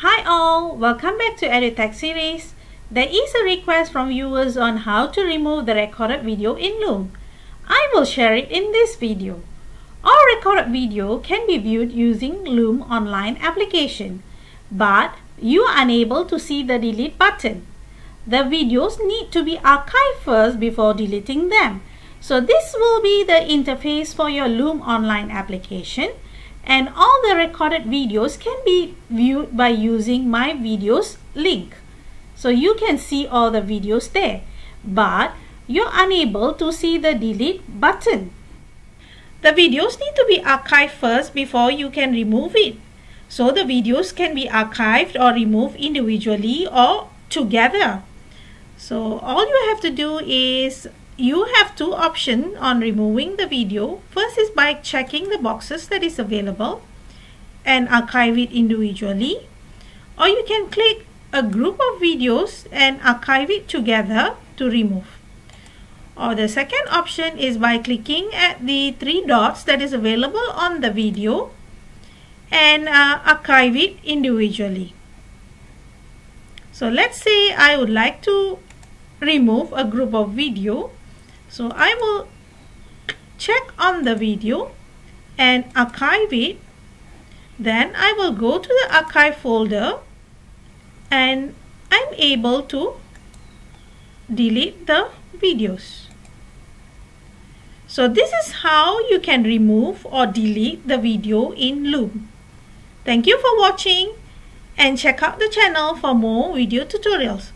Hi all, welcome back to EduTech series. There is a request from viewers on how to remove the recorded video in Loom. I will share it in this video. All recorded video can be viewed using Loom online application, but you are unable to see the delete button. The videos need to be archived first before deleting them. So this will be the interface for your Loom online application and all the recorded videos can be viewed by using my videos link. So you can see all the videos there, but you're unable to see the delete button. The videos need to be archived first before you can remove it. So the videos can be archived or removed individually or together. So all you have to do is you have two options on removing the video. First is by checking the boxes that is available and archive it individually. Or you can click a group of videos and archive it together to remove. Or the second option is by clicking at the three dots that is available on the video and uh, archive it individually. So let's say I would like to remove a group of video so I will check on the video and archive it. Then I will go to the archive folder and I'm able to delete the videos. So this is how you can remove or delete the video in Loom. Thank you for watching and check out the channel for more video tutorials.